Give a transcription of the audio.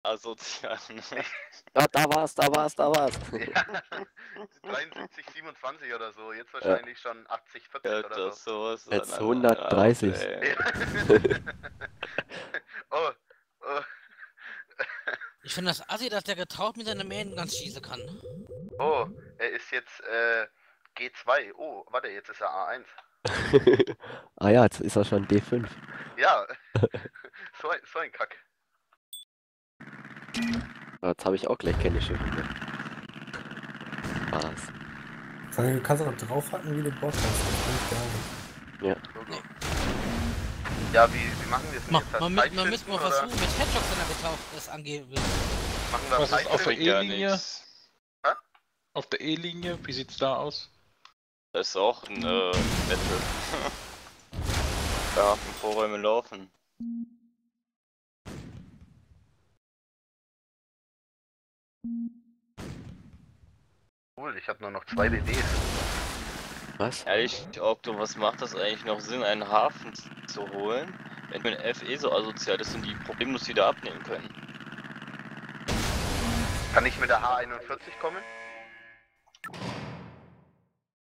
asozial. Ja, da war's, da war's, da war's. Ja, 73, 27 oder so. Jetzt wahrscheinlich schon 80, 40 Ja, oder das so. sowas. Jetzt aneinander 130. raus, ey. oh, oh, Ich finde das assi, dass der getraut mit seiner Mähen ganz schießen kann. oh, er ist jetzt äh, G2. Oh, warte, jetzt ist er A1. ah ja, jetzt ist er schon D5. Ja, so ein, so ein Kack. Jetzt habe ich auch gleich keine Schiffe mehr. Was? Vor allem, du kannst auch draufhacken, wie du Bock hast. Nicht. Logo. Ja, wie, wie machen wir es denn Man, jetzt? Das man, man Zeitfinden müsste mal versuchen, mit Hedgehogs, wenn er getaucht ist, angeblich. Machen wir Was ist auf der E-Linie? nichts. Hä? Auf der E-Linie, wie sieht's da aus? Das ist auch eine Wette. da, im Vorräume laufen. Cool, ich habe nur noch zwei BDs. Was? Ehrlich, Octo, was macht das eigentlich noch Sinn, einen Hafen zu holen, wenn mein F eh so asozial ist und die problemlos wieder abnehmen können? Kann ich mit der H41 kommen?